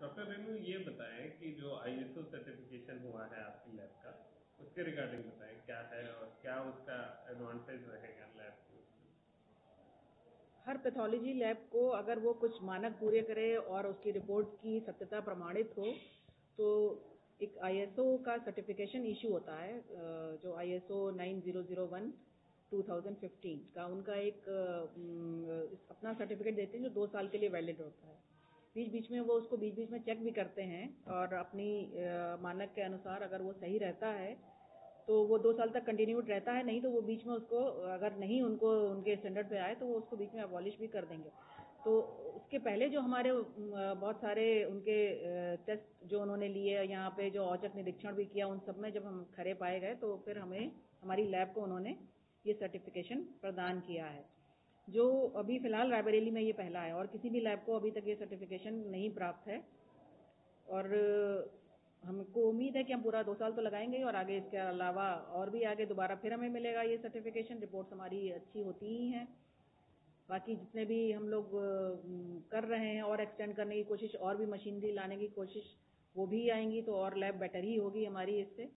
Doctor Renu ये बताएँ कि जो आईएसओ सर्टिफिकेशन हुआ है आपकी लैब का, उसके रिगार्डिंग बताएँ क्या है और क्या उसका एडवांटेज रहेगा लैब को हर पैथोलॉजी लैब को अगर वो कुछ मानक पूरे करे और उसकी रिपोर्ट की सत्यता प्रमाणित हो तो एक आईएसओ का सर्टिफिकेशन इशू होता है जो आईएसओ 9001 2015 का उनका एक अपना सर्टिफिकेट देते हैं जो दो साल के लिए वैलिड होता है। बीच बीच में वो उसको बीच बीच में चेक भी करते हैं और अपनी मानक के अनुसार अगर वो सही रहता है तो वो दो साल तक कंटिन्यूड रहता है, नहीं तो वो बीच में उसको, अगर नहीं उनको, उनके स्टैंडर्ड पे आए तो वो उसको बीच में अबॉलिश भी कर देंगे। तो उसके पहले जो हमारे बहुत सारे उनके टेस्ट जो उन्होंने लिए, यहाँ पे जो औचक निरीक्षण भी किया, उन सब में जब हम खरे पाए गए तो फिर हमें, हमारी लैब को उन्होंने ये सर्टिफिकेशन प्रदान किया है। जो अभी फ़िलहाल रायबरेली में ये पहला है और किसी भी लैब को अभी तक ये सर्टिफिकेशन नहीं प्राप्त है। और हमको उम्मीद है कि हम पूरा दो साल तो लगाएँगे और आगे इसके अलावा और भी आगे दोबारा फिर हमें मिलेगा ये सर्टिफिकेशन रिपोर्ट्स हमारी अच्छी होती ही हैं। बाकी जितने भी हम लोग कर रहे हैं और एक्सटेंड करने की कोशिश, और भी मशीनरी लाने की कोशिश, वो भी आएँगी तो और लैब बेटर ही होगी हमारी इससे।